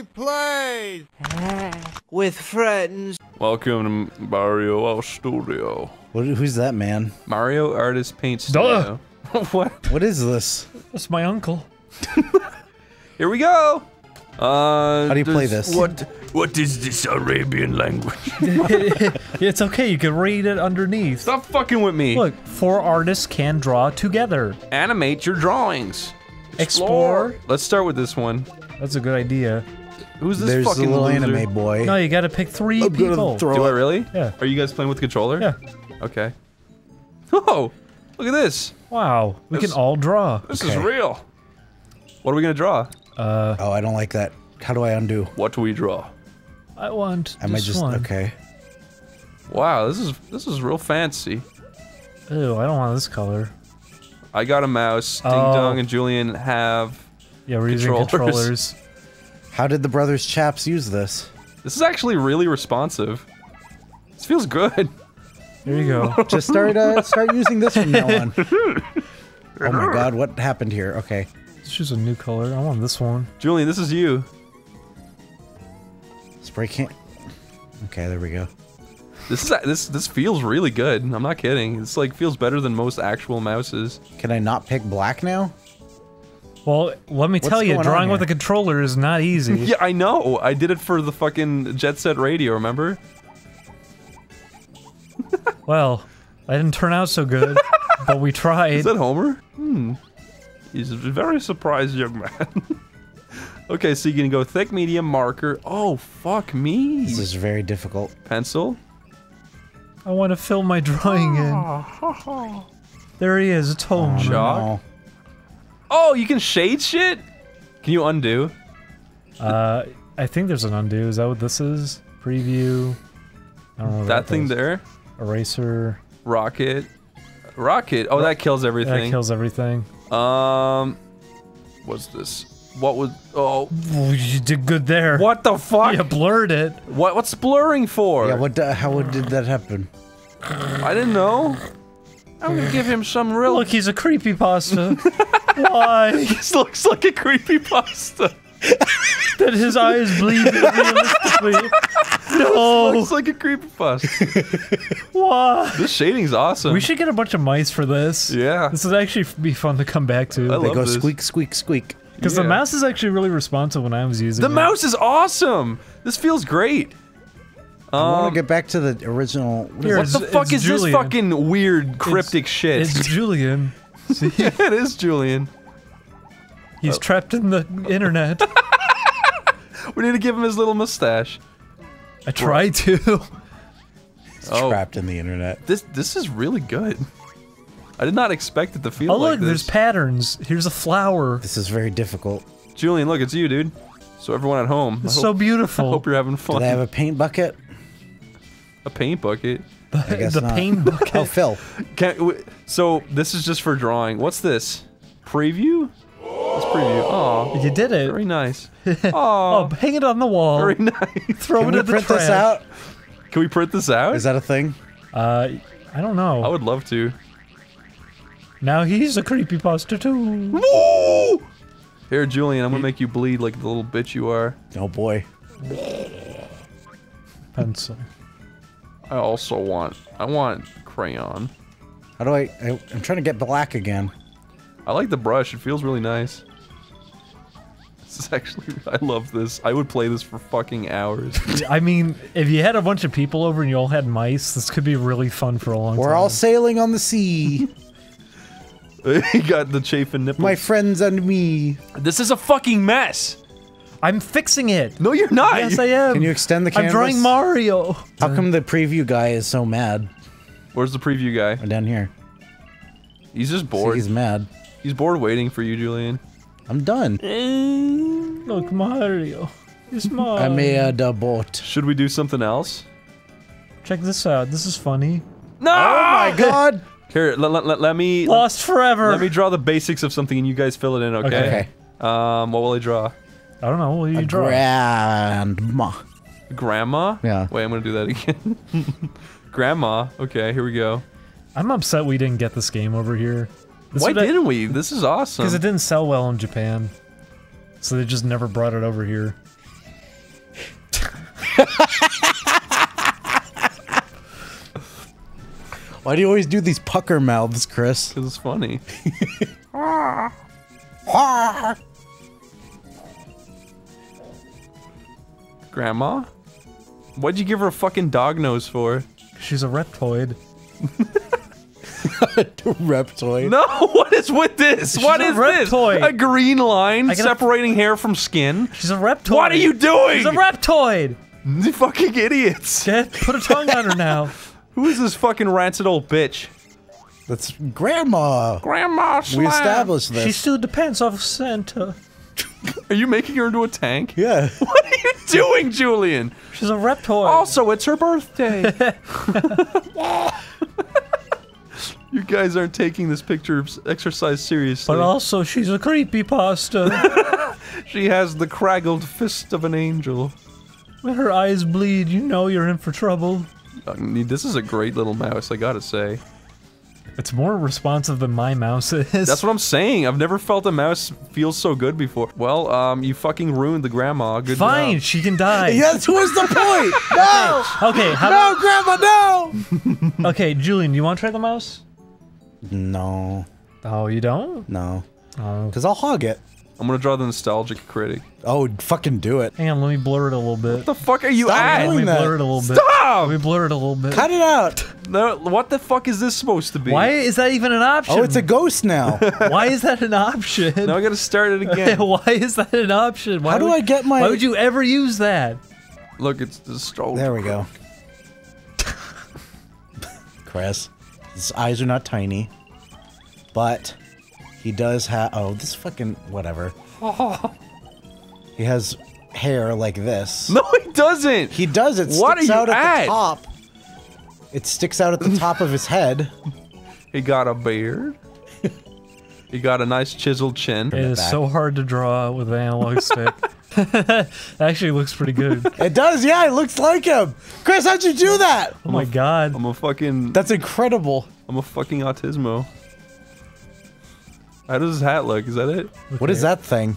we play with friends. Welcome to Mario Art Studio. What, who's that man? Mario Artist Paint Duh. Studio. what? What is this? That's my uncle. Here we go. Uh, How do you play this? What? What is this Arabian language? it's okay, you can read it underneath. Stop fucking with me. Look, four artists can draw together. Animate your drawings. Explore. Let's start with this one. That's a good idea. Who's this There's a fucking little loser? anime boy. No, you gotta pick 3 I'm people. throw- Do I really? Yeah. Are you guys playing with the controller? Yeah. Okay. Oh, look at this. Wow, we This- can all draw. This is real. What are we gonna draw? Uh, Oh, I don't like that. How do I undo? What do we draw? I want Am I this just one. okay? Wow, this is this is real fancy. Ew, I don't want this color. I got a mouse. Ding Oh. Dong and Julian have. Yeah, we're using Controllers. Controllers. How did the brothers Chaps use this? This is actually really responsive. This feels good. There you go. Just start uh, start using this from now on. Oh my god, what happened here? Okay. Let's choose a new color. I want this one. Julian, this is you. Spray can. Okay, there we go. This is this this feels really good. I'm not kidding. This like feels better than most actual mouses. Can I not pick black now? Well, let me What's tell you, drawing with a controller is not easy. Yeah, I know. I did it for the fucking Jet Set Radio. Remember? Well, that didn't turn out so good, but we tried. Is that Homer? Hmm. He's a very surprised young man. okay, so you can go thick, medium, marker. Oh fuck me. This is very difficult. Pencil. I want to fill my drawing in. There he is. It's home. Chalk. Oh, Oh, you can shade shit. Can you undo? Uh, I think there's an undo. Is that what this is? Preview. I don't know. what That thing does. there. Eraser. Rocket. Rocket. Oh, that kills everything. That kills everything. Um, what's this? What was? Oh, You did good there. what the fuck? You blurred it. What? What's blurring for? yeah. What? the- how did that happen? I didn't know. I'm gonna give him some real. Look, he's a creepy pasta. Why? this looks like a creepy pasta. Did his eyes bleed realistically? No. Looks like a creepy pasta. Why? this shading's awesome. We should get a bunch of mice for this. Yeah. This would actually be fun to come back to. I to. They love go this. squeak, squeak, squeak. Because Yeah. the mouse is actually really responsive when I was using it. The it. mouse is awesome. This feels great. I want Um, to get back to the original. What is Here, what the fuck is Julian. this fucking weird cryptic shit? It's Julian. See, it is Julian. he's oh. trapped in the internet. We need to give him his little mustache. I try to. Oh, Trapped in the internet. this this is really good. I did not expect it to feel Oh like look, this. there's patterns. Here's a flower. This is very difficult. Julian, look, it's you, dude. So everyone at home, It's hope, so I beautiful. hope you're having fun. Do fun. they have a paint bucket? A paint bucket. I guess the not. pain bucket. Oh, Phil. Can, so this is just for drawing. What's this? Preview? It's preview. Oh, You did it. very nice. Oh, Oh, hang it on the wall. very nice. Throw Can it we in the print trash. this out? Can we print this out? Is that a thing? Uh, I don't know. I would love to. Now he's a creepy pasta too. Woo! Here, Julian, I'm gonna make you bleed like the little bitch you are. Oh boy. Pencil. I also want. I want crayon. How do I, I? I'm trying to get black again. I like the brush. It feels really nice. This is actually. I love this. I would play this for fucking hours. I mean, if you had a bunch of people over and you all had mice, this could be really fun for a long time. We're all sailing on the sea, you got the chafing nipples. my friends and me. this is a fucking mess. I'm fixing it. No, you're not. Yes, I am. Can you extend the camera? I'm drawing Mario. How come the preview guy is so mad? Where's the preview guy? Oh, Down here. He's just See, bored. he's mad. He's bored waiting for you, Julian. I'm done. Look, Mario. It's Mario. I made a boat. Should we do something else? Check this out. This is funny. No! Oh my god! Here, let, let, let, let me Lost forever. let me draw the basics of something and you guys fill it in, okay? Okay. Um, what will I draw? I don't know. What you a draw? Grandma. Grandma? Yeah. Wait, I'm gonna do that again. grandma. Okay, here we go. I'm upset we didn't get this game over here. This Why didn't I, we? This is awesome. Because it didn't sell well in Japan. So they just never brought it over here. Why do you always do these pucker mouths, Chris? Because it's funny. Grandma? What'd you give her a fucking dog nose for? She's a reptoid. Reptoid. No, what is with this? What is a is this? A green line separating hair from skin? She's a reptoid. What are you doing? She's a reptoid. You fucking idiots. Get put a tongue on her now. Who is this fucking rancid old bitch? That's grandma. Grandma We established this. She still depends off Santa. Are you making her into a tank? yeah. What are you doing, Julian? She's a reptoid. Also, it's her birthday. you guys aren't taking this picture exercise seriously. but also, she's a creepy pasta. she has the craggled fist of an angel. when her eyes bleed, you know you're in for trouble. I mean, this is a great little mouse, I gotta say. It's more responsive than my mouse is. That's what I'm saying. I've never felt a mouse feel so good before. Well, um, you fucking ruined the grandma. Good Fine, job. she can die. Yes, what's the point? No! Okay, how No, grandma, no! Okay, Julian, do you want to try the mouse? No, Oh, you don't? no. Oh. Because I'll hog it. I'm gonna draw the nostalgic critic. Oh, fucking do it. Hang on, let me blur it a little bit. What the fuck are you Stop at? Let me doing that. blur it a little bit. Stop! Let me blur it a little bit. Cut it out. No, what the fuck is this supposed to be? Why is that even an option? Oh, it's a ghost now. Why is that an option? Now I gotta start it again. Why is that an option? Why How do would- I get my- Why would you ever use that? Look, it's the stroke. There we go. Chris, his eyes are not tiny, but he does have. Oh, this fucking whatever. He has hair like this. No, he doesn't. He does. It What sticks are you out at, at? the top. It sticks out at the top of his head. He got a beard. he got a nice chiseled chin. It is back. so hard to draw with an analog stick. Actually, looks pretty good. It does. Yeah, it looks like him. Chris, how'd you do that? Oh my god. I'm a fucking. That's incredible. I'm a fucking autismo. How does his hat look? Is that it? What is that thing?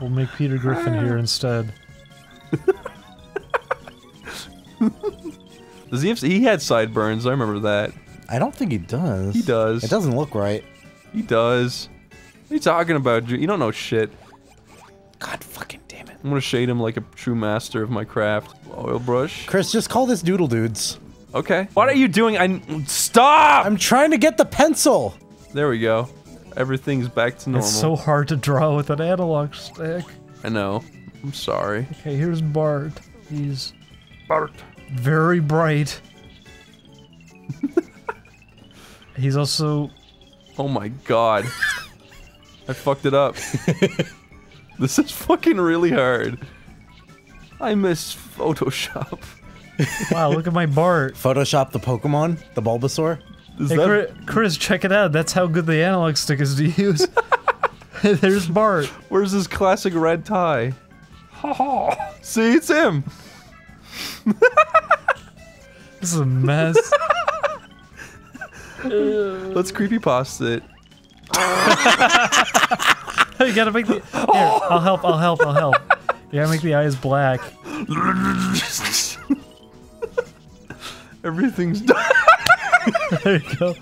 We'll make Peter Griffin here instead. Does he have? He had sideburns. I remember that. I don't think he does. He does. It doesn't look right. He does. What are you talking about? Ju- You don't know shit. God fucking damn it. I'm gonna shade him like a true master of my craft. Oil brush. Chris, just call this Doodle Dudes. Okay. What are you doing? I stop. I'm trying to get the pencil. There we go. Everything's back to normal. It's so hard to draw with an analog stick. I know. I'm sorry. Okay, here's Bart. He's Bart. very bright. He's also Oh my god. I fucked it up. this is fucking really hard. I miss Photoshop. wow. Look at my Bart. Photoshop the Pokemon, the Bulbasaur. Is Hey, that- Chri- Chris, check it out. That's how good the analog stick is to use. There's Bart. Where's his classic red tie? Ha ha. See, it's him. This is a mess. Let's creepypasta it. you gotta make the. Here, I'll help. I'll help. I'll help. You gotta make the eyes black. Everything's done. There you go.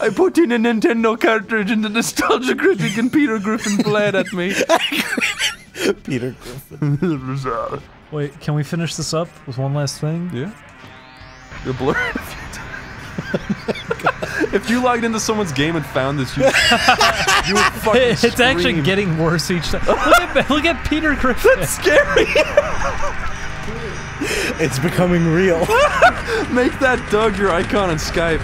I put in a Nintendo cartridge and the nostalgia critic and Peter Griffin bled at me. Peter Griffin. Wait, can we finish this up with one last thing? Yeah. You're blurred. if you logged into someone's game and found this, you, you would fucking It's actually getting worse each time. Look at look at Peter Griffin. That's scary. It's becoming real. Make that Doug your icon on Skype.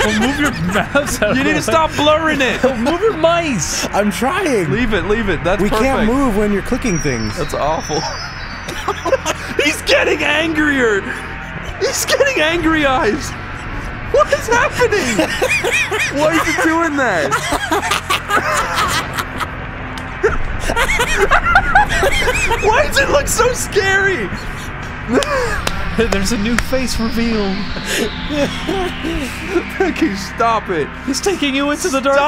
Well, move your mouse out. You need to stop blurring it. way. Move your mice. I'm trying. Leave it, leave it. That's we perfect. can't move when you're clicking things. That's awful. He's getting angrier. He's getting angry eyes. What is happening? Why is he doing that? Why does it look so scary? There's a new face revealed. Okay, stop it. He's taking you into the dark.